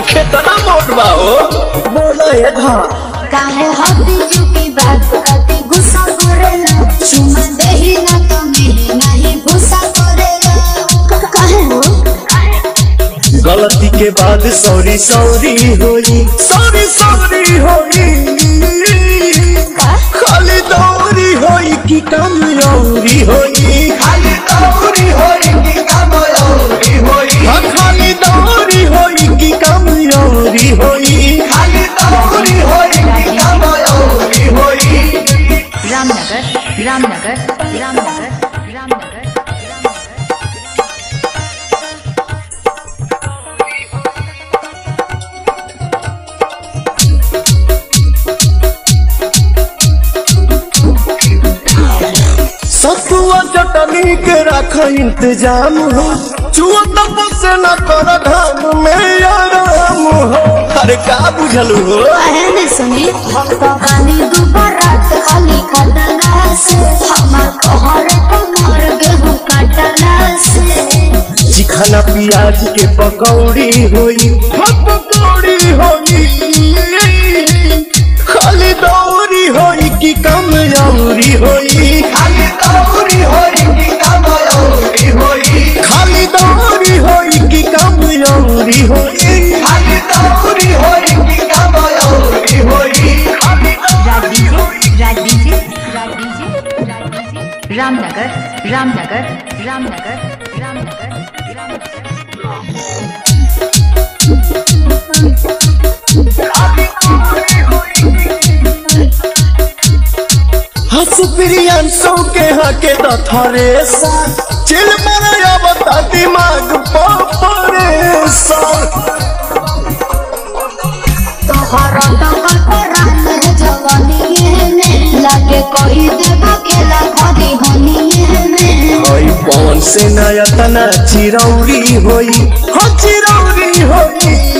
कितना मोट बा हो। बोलो ये धा काहे हद्दी चुकी बात करती गुस्सा करेला। देही ना तो नाही गुस्सा करेला। काहे हो? गलती के बाद सॉरी सॉरी होई। सॉरी सॉरी होई। चटनी के रख इंतज़ाम हो। चुआ तब से न कर घाम में आराम हो। अरे का बुझलू हो? काहे सुनी। तो पानी दोबारा खाली खटला से हमार कहर कमर गेहूँ काटला से चिखना प्याज के पकौड़ी होई। पकौड़ी होई। खाली दौरी होई कि कम होई। रामनगर रामनगर रामनगर रामनगर रामनगर। हंस प्रियंसु के हके दथरे सा चिल मरया बता दिमाग लागे कोई देवा के लागरी होनी में ओई पवन से नया तना चिरौरी होई हो चिरौरी होई